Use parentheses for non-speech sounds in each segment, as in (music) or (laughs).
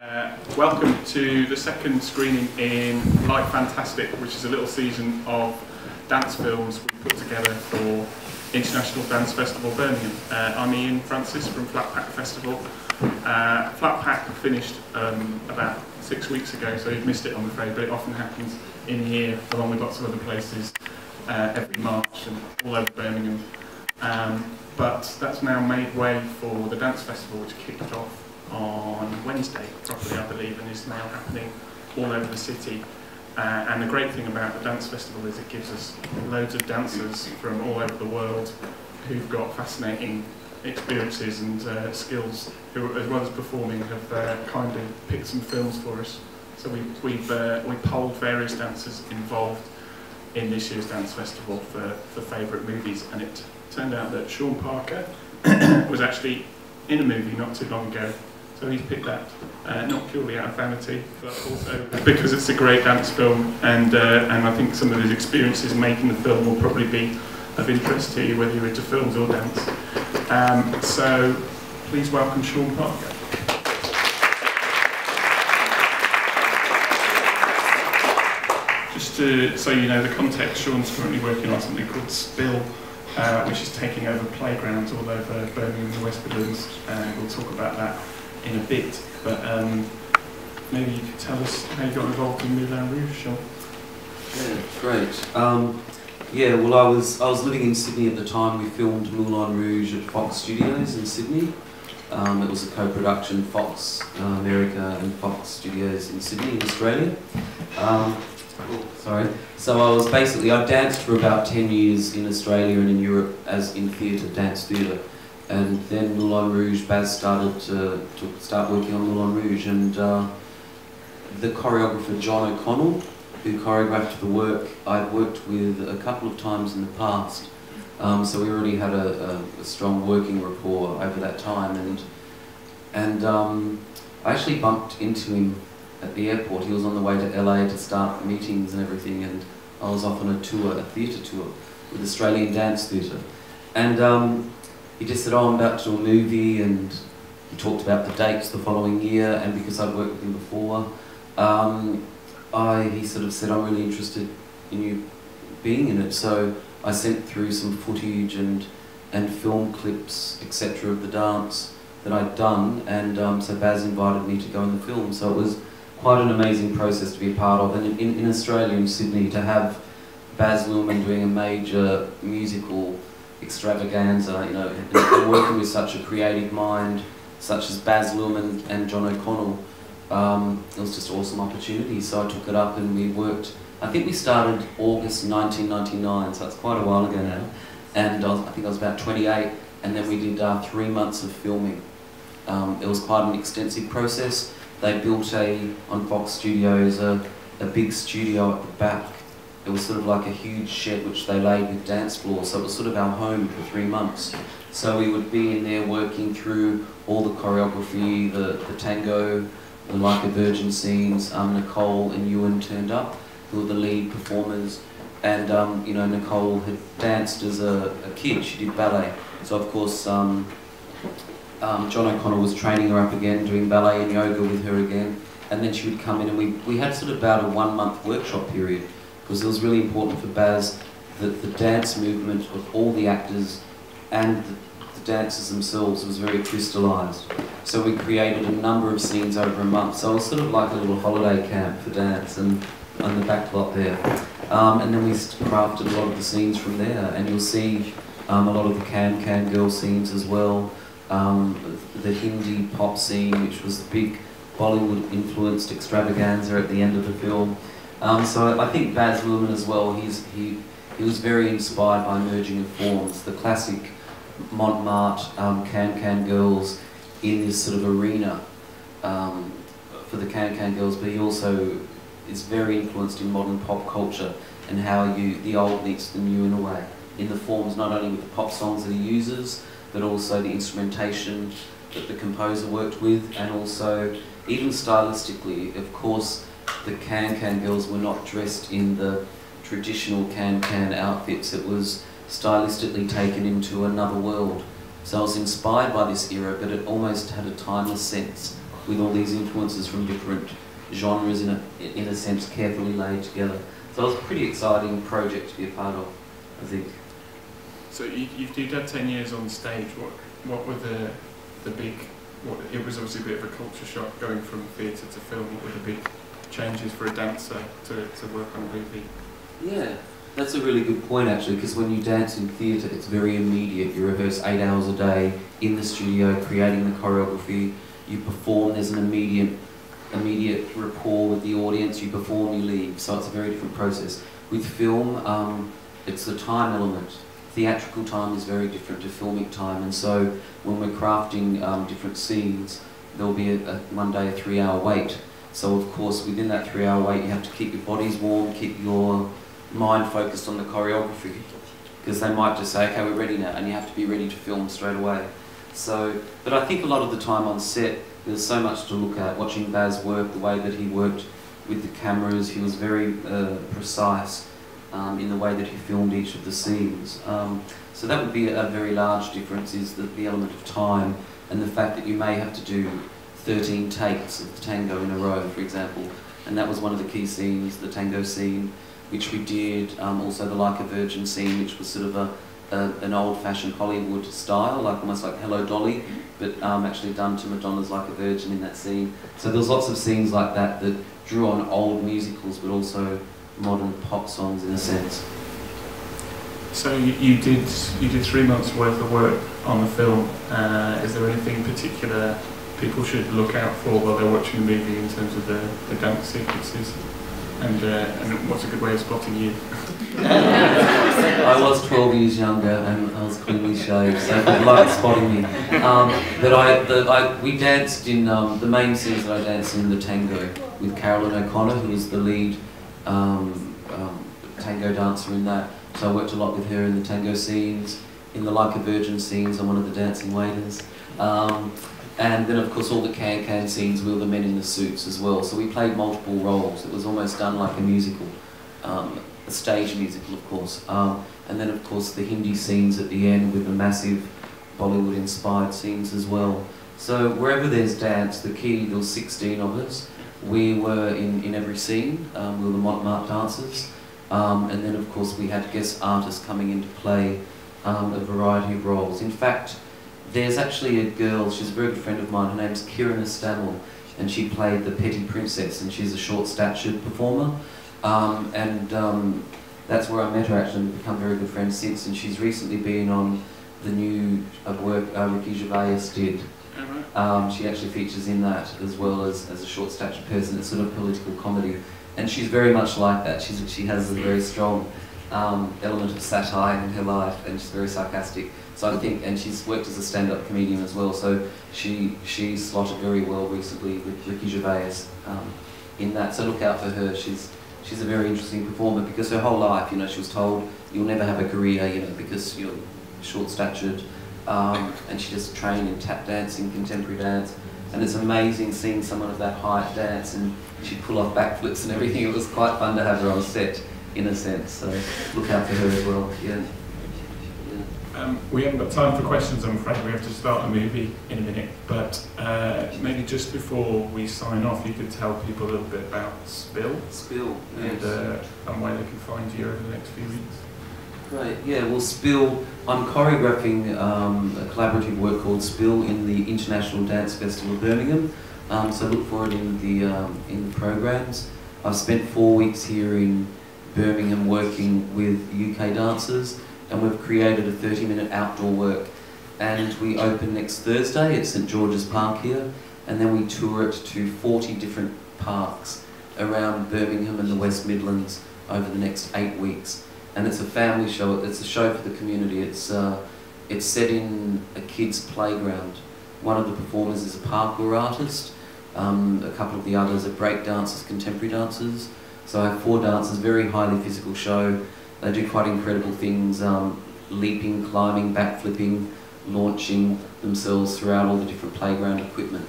Uh, welcome to the second screening in Light Fantastic, which is a little season of dance films we put together for International Dance Festival Birmingham. Uh, I'm Ian Francis from Flat Pack Festival. Uh, finished um, about six weeks ago, so you've missed it, I'm afraid, but it often happens in here, along with lots of other places, uh, every March and all over Birmingham. Um, but that's now made way for the dance festival, which kicked off on Wednesday, properly I believe, and is now happening all over the city. Uh, and the great thing about the dance festival is it gives us loads of dancers from all over the world who've got fascinating experiences and uh, skills, who, as well as performing, have uh, kind of picked some films for us. So we, we've uh, we polled various dancers involved in this year's dance festival for, for favourite movies, and it turned out that Shaun Parker (coughs) was actually in a movie not too long ago so he's picked that, uh, not purely out of vanity, but also because it's a great dance film, and uh, and I think some of his experiences making the film will probably be of interest to you, whether you're into films or dance. Um, so please welcome Shaun Parker. Just to, so you know the context, Shaun's currently working on something called Spill, uh, which is taking over playgrounds all over Birmingham and the West Midlands, and we'll talk about that in a bit, but um, maybe you could tell us how you got involved in Moulin Rouge, Shaun. Yeah, great. Um, yeah, well, I was I was living in Sydney at the time. We filmed Moulin Rouge at Fox Studios in Sydney. Um, it was a co-production, Fox uh, America and Fox Studios in Sydney, in Australia. Um, oh, sorry. So I was basically I danced for about ten years in Australia and in Europe as in theatre, dance theatre and then Moulin Rouge, Baz started to, to start working on Moulin Rouge, and uh, the choreographer John O'Connell, who choreographed the work, I'd worked with a couple of times in the past, um, so we already had a, a, a, strong working rapport over that time, and and um, I actually bumped into him at the airport. He was on the way to LA to start meetings and everything, and I was off on a tour, a theatre tour, with Australian Dance Theatre, and. Um, he just said, oh, I'm about to do a movie, and he talked about the dates the following year, and because I'd worked with him before, um, I, he sort of said, I'm really interested in you being in it. So I sent through some footage and, and film clips, etc., of the dance that I'd done, and um, so Baz invited me to go in the film. So it was quite an amazing process to be a part of. And in, in Australia, in Sydney, to have Baz Luhrmann doing a major musical extravaganza, you know, working with such a creative mind, such as Baz Luhrmann and John O'Connell, um, it was just awesome opportunity. So I took it up and we worked. I think we started August 1999, so it's quite a while ago now. And I, was, I think I was about 28, and then we did uh, three months of filming. Um, it was quite an extensive process. They built a, on Fox Studios, a, a big studio at the back it was sort of like a huge shed which they laid with dance floors, so it was sort of our home for three months. So we would be in there working through all the choreography, the, the tango, the Like a Virgin scenes. Um, Nicole and Ewan turned up, who were the lead performers. And, um, you know, Nicole had danced as a, a, kid, she did ballet. So, of course, um, um, John O'Connell was training her up again, doing ballet and yoga with her again. And then she would come in and we, we had sort of about a one month workshop period because it was really important for Baz that the dance movement of all the actors and the, the dancers themselves was very crystallised. So we created a number of scenes over a month. So it was sort of like a little holiday camp for dance and on the back lot there. Um, and then we crafted a lot of the scenes from there. And you'll see um, a lot of the Can Can Girl scenes as well. Um, the Hindi pop scene, which was the big Bollywood influenced extravaganza at the end of the film. Um, so I think Baz Luhrmann as well, he's, he, he was very inspired by merging of forms, the classic Montmartre um, Can-Can girls in this sort of arena um, for the Can-Can girls, but he also is very influenced in modern pop culture and how you the old meets the new in a way, in the forms not only with the pop songs that he uses, but also the instrumentation that the composer worked with, and also even stylistically, of course, the Can-Can girls were not dressed in the traditional Can-Can outfits. It was stylistically taken into another world. So I was inspired by this era, but it almost had a timeless sense with all these influences from different genres in a, in a sense carefully laid together. So it was a pretty exciting project to be a part of, I think. So you, you've you've done 10 years on stage. What what were the the big, what, it was obviously a bit of a culture shock going from theatre to film. What were the big changes for a dancer to, to work on a movie? Yeah, that's a really good point actually, because when you dance in theatre, it's very immediate. You rehearse eight hours a day in the studio, creating the choreography. You perform. There's an immediate, immediate rapport with the audience. You perform, you leave. So it's a very different process. With film, um, it's the time element. Theatrical time is very different to filmic time, and so when we're crafting um, different scenes, there'll be a, a, one day a three-hour wait. So of course, within that three-hour wait, you have to keep your bodies warm, keep your mind focused on the choreography because they might just say, okay, we're ready now, and you have to be ready to film straight away. So, but I think a lot of the time on set, there's so much to look at. Watching Baz work, the way that he worked with the cameras, he was very uh, precise um, in the way that he filmed each of the scenes. Um, so that would be a very large difference, is the, the element of time and the fact that you may have to do 13 takes of the tango in a row, for example. And that was one of the key scenes, the tango scene which we did, um, also the Like a Virgin scene, which was sort of a, a an old-fashioned Hollywood style, like almost like Hello Dolly, but um, actually done to Madonna's Like a Virgin in that scene. So there's lots of scenes like that that drew on old musicals, but also modern pop songs in a sense. So you, did you did three months worth of work on the film. Uh, is there anything particular people should look out for while they're watching the movie in terms of the, the dance sequences? And, uh, and what's a good way of spotting you? (laughs) I was 12 years younger and I was cleanly shaved, so good luck spotting me. Um, but I, the, I, we danced in um, the main scenes that I danced in the tango with Caroline O'Connor, who is the lead um, um, tango dancer in that. So I worked a lot with her in the tango scenes, in the Like a Virgin scenes. I'm one of the dancing waiters. And then, of course, all the can-can scenes, we were the men in the suits as well. So we played multiple roles. It was almost done like a musical, um, a stage musical, of course. Um, and then, of course, the Hindi scenes at the end with the massive Bollywood-inspired scenes as well. So wherever there's dance, the key, there was 16 of us. We were in, in every scene. Um, we were the Montmartre dancers. Um, and then, of course, we had guest artists coming in to play um, a variety of roles. In fact, there's actually a girl, she's a very good friend of mine, her name's Kiruna Stamell, and she played the Petite Princess, and she's a short-statured performer. Um, and um, that's where I met her actually, and become very good friends since, and she's recently been on the new uh, work uh, Ricky Gervais did. Um, she actually features in that as well as, as a short-statured person. It's sort of political comedy. And she's very much like that. She's, she has a very strong um, element of satire in her life, and she's very sarcastic. So I think, and she's worked as a stand-up comedian as well. So she she slotted very well recently with Ricky Gervais um, in that. So look out for her. She's she's a very interesting performer because her whole life, you know, she was told you'll never have a career, you know, because you're short-statured, um, and she just trained in tap dancing, contemporary dance. And it's amazing seeing someone of that height dance, and she'd pull off backflips and everything. It was quite fun to have her on set, in a sense. So look out for her as well. Yeah. Um, we haven't got time for questions, I'm afraid. We have to start a movie in a minute. But uh, maybe just before we sign off, you could tell people a little bit about Spill. Spill, and, yes. uh, and why they can find you over the next few weeks. Great, yeah, well, Spill, I'm choreographing um, a collaborative work called Spill in the International Dance Festival of Birmingham. Um, so look for it in the, um, in the programs. I've spent four weeks here in Birmingham working with UK dancers and we've created a 30 minute outdoor work and we open next Thursday at St George's Park here and then we tour it to 40 different parks around Birmingham and the West Midlands over the next eight weeks and it's a family show, it's a show for the community, it's, uh, it's set in a kid's playground. One of the performers is a parkour artist, um, a couple of the others are break dancers, contemporary dancers. So I have four dancers, very highly physical show, they do quite incredible things, um, leaping, climbing, backflipping, launching themselves throughout all the different playground equipment.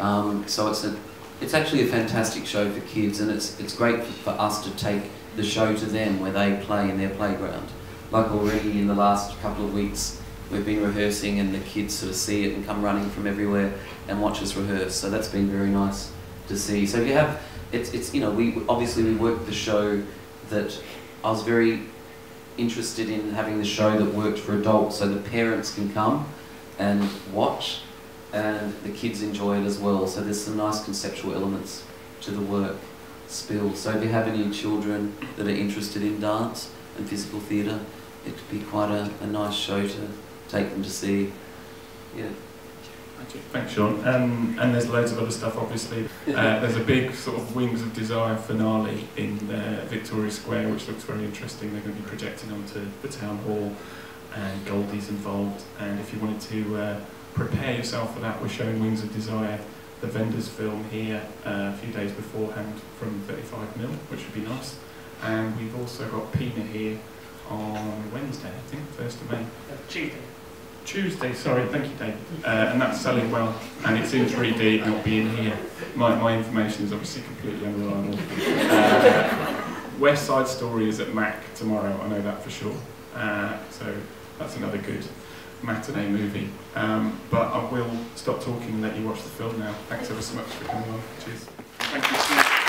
Um, so it's a, it's actually a fantastic show for kids, and it's it's great for, for us to take the show to them where they play in their playground. Like already in the last couple of weeks, we've been rehearsing, and the kids sort of see it and come running from everywhere and watch us rehearse. So that's been very nice to see. So if you have, it's it's you know we obviously we worked the show that I was very interested in having the show that worked for adults, so the parents can come and watch, and the kids enjoy it as well. So there's some nice conceptual elements to the work spill. So if you have any children that are interested in dance and physical theatre, it could be quite a, a nice show to take them to see. Yeah. Thanks, Shaun. Um, and there's loads of other stuff, obviously. (laughs) Uh, there's a big sort of Wings of Desire finale in uh, Victoria Square, which looks very interesting. They're going to be projecting onto the town hall, and Goldie's involved. And if you wanted to uh, prepare yourself for that, we're showing Wings of Desire, the Wenders film here uh, a few days beforehand from 35 mil, which would be nice. And we've also got Pina here on Wednesday, I think, 1st of May. Tuesday. Tuesday, sorry, thank you, David. Uh, and that's selling well, and it's in 3D, it'll be in here. My, my information is obviously completely unreliable. Uh, West Side Story is at Mac tomorrow, I know that for sure. Uh, so that's another good matinee movie. Um, but I will stop talking and let you watch the film now. Thanks ever so much for coming on. Cheers. Thank you.